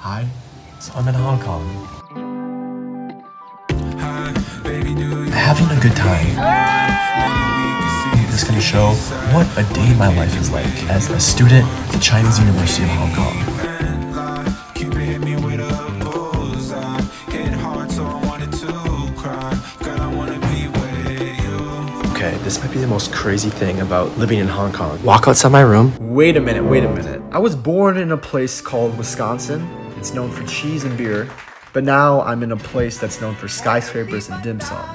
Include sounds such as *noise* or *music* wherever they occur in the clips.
Hi, so I'm in Hong Kong. Having a good time. I'm just gonna show what a day my life is like as a student at the Chinese University of Hong Kong. Okay, this might be the most crazy thing about living in Hong Kong. Walk outside my room. Wait a minute, wait a minute. I was born in a place called Wisconsin. It's known for cheese and beer. But now I'm in a place that's known for skyscrapers and dim sum.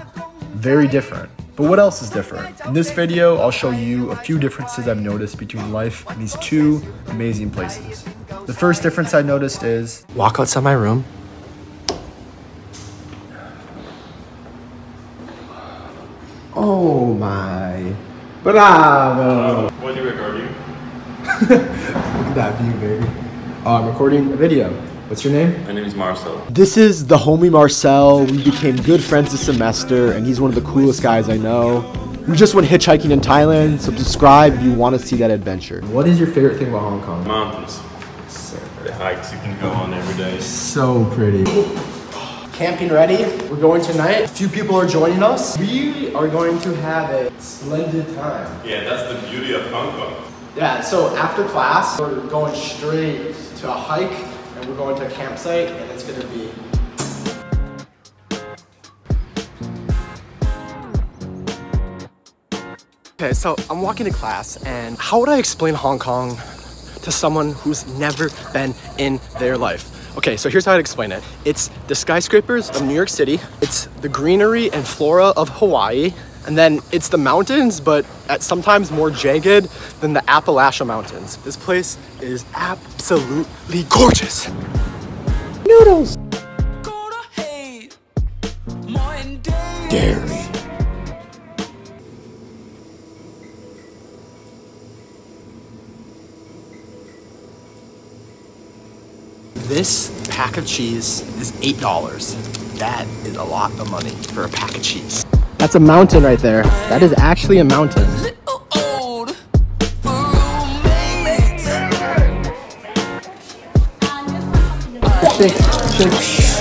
Very different. But what else is different? In this video, I'll show you a few differences I've noticed between life in these two amazing places. The first difference I noticed is walk outside my room. Oh my. Bravo! What are you recording? *laughs* Look at that view, baby. Uh, I'm recording a video. What's your name? My name is Marcel. This is the homie Marcel. We became good friends this semester, and he's one of the coolest guys I know. We just went hitchhiking in Thailand, so subscribe if you want to see that adventure. What is your favorite thing about Hong Kong? Mountains. The hikes you can go on every day. So pretty. Camping ready? We're going tonight. A few people are joining us. We are going to have a splendid time. Yeah, that's the beauty of Hong Kong. Yeah, so after class, we're going straight to a hike and we're going to a campsite and it's gonna be Okay, so I'm walking to class and how would I explain Hong Kong to someone who's never been in their life? Okay, so here's how I'd explain it. It's the skyscrapers of New York City, it's the greenery and flora of Hawaii, and then it's the mountains, but at sometimes more jagged than the Appalachian Mountains. This place is absolutely gorgeous. Noodles. Dairy. This pack of cheese is $8. That is a lot of money for a pack of cheese. That's a mountain right there. That is actually a mountain. Shake, shake.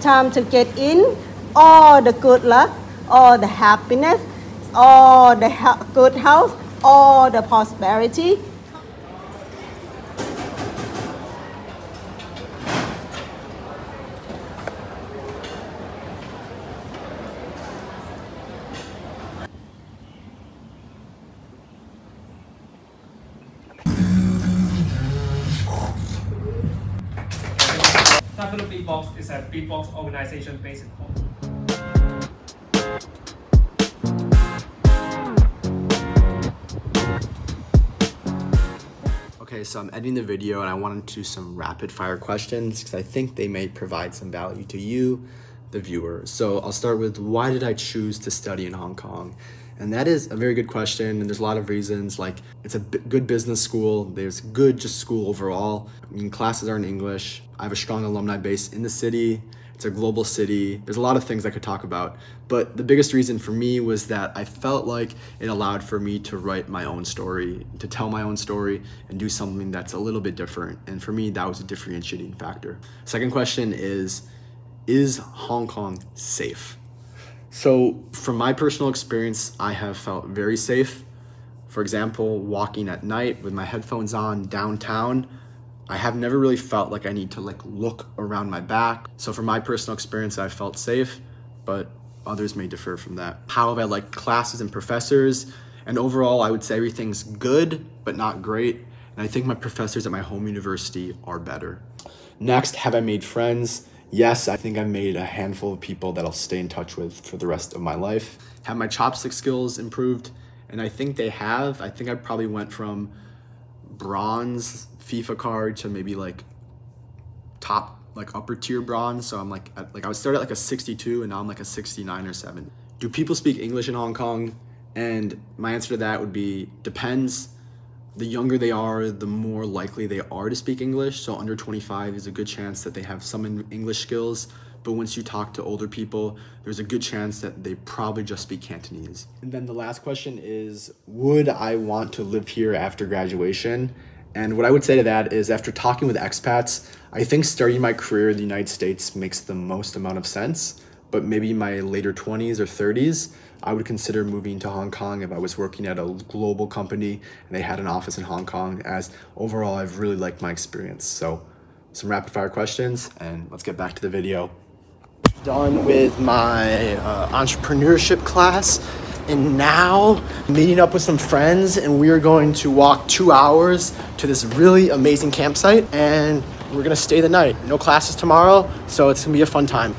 Time to get in all the good luck all the happiness all the he- good health all the prosperity Buffalo Beatbox is a beatbox organization based in Hong Kong. Okay, so I'm editing the video and I wanted to do some rapid fire questions because I think they may provide some value to you, the viewer. So I'll start with why did I choose to study in Hong Kong? And that is a very good question, and there's a lot of reasons. Like, it's a good business school, there's good just school overall. I mean, classes are in English. I have a strong alumni base in the city. It's a global city. There's a lot of things I could talk about. But the biggest reason for me was that I felt like it allowed for me to write my own story, to tell my own story, and do something that's a little bit different. And for me, that was a differentiating factor. Second question is Is Hong Kong safe? So, from my personal experience, I have felt very safe. For example, walking at night with my headphones on downtown, I have never really felt like I need to like look around my back. So from my personal experience, I felt safe, but others may differ from that. How have I liked classes and professors? And overall, I would say everything's good, but not great. And I think my professors at my home university are better. Next, have I made friends? Yes, I think I've made a handful of people that I'll stay in touch with for the rest of my life. Have my chopstick skills improved? And I think they have. I think I probably went from bronze FIFA card to maybe like top like upper tier bronze. So I'm like like I was started at like a 62 and now I'm like a 69 or 7. Do people speak English in Hong Kong? And my answer to that would be depends. The younger they are, the more likely they are to speak English. So under 25 is a good chance that they have some English skills. but once you talk to older people, there's a good chance that they probably just speak Cantonese. And then the last question is Would I want to live here after graduation? And what I would say to that is after talking with expats, I think starting my career in the United States makes the most amount of sense, but maybe my later 20s or 30s, I would consider moving to Hong Kong if I was working at a global company and they had an office in Hong Kong, as overall I've really liked my experience. So, some rapid fire questions, and let's get back to the video. Done with my uh, entrepreneurship class, and now meeting up with some friends, and we are going to walk two hours to this really amazing campsite, and we're gonna stay the night. No classes tomorrow, so it's gonna be a fun time.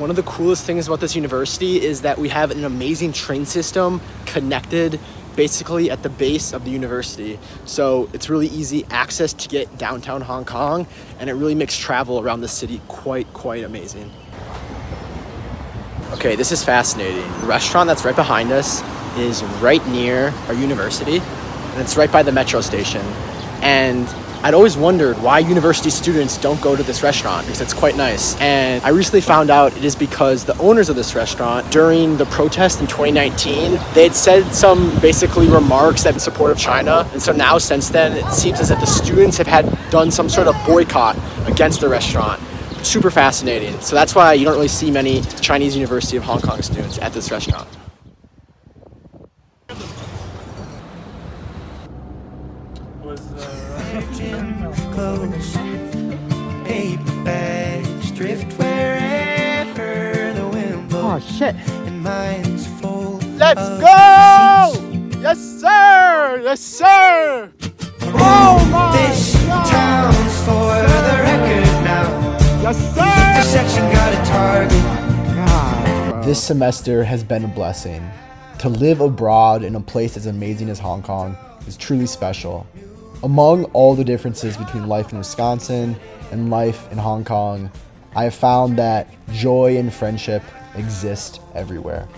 One of the coolest things about this university is that we have an amazing train system connected basically at the base of the university. So it's really easy access to get downtown Hong Kong and it really makes travel around the city quite, quite amazing. Okay, this is fascinating. The restaurant that's right behind us is right near our university and it's right by the metro station. And I'd always wondered why university students don't go to this restaurant because it's quite nice. And I recently found out it is because the owners of this restaurant, during the protest in 2019, they had said some basically remarks that in support of China. And so now, since then, it seems as if the students have had done some sort of boycott against the restaurant. Super fascinating. So that's why you don't really see many Chinese University of Hong Kong students at this restaurant. Was uh, clothes, paper bags drift wherever the oh, wind blows, shit. and mine's full. Let's of go! Yes, sir! Yes, sir! Oh my This town's for the record now. Yes, The section got a target. This semester has been a blessing. To live abroad in a place as amazing as Hong Kong is truly special. Among all the differences between life in Wisconsin and life in Hong Kong, I have found that joy and friendship exist everywhere.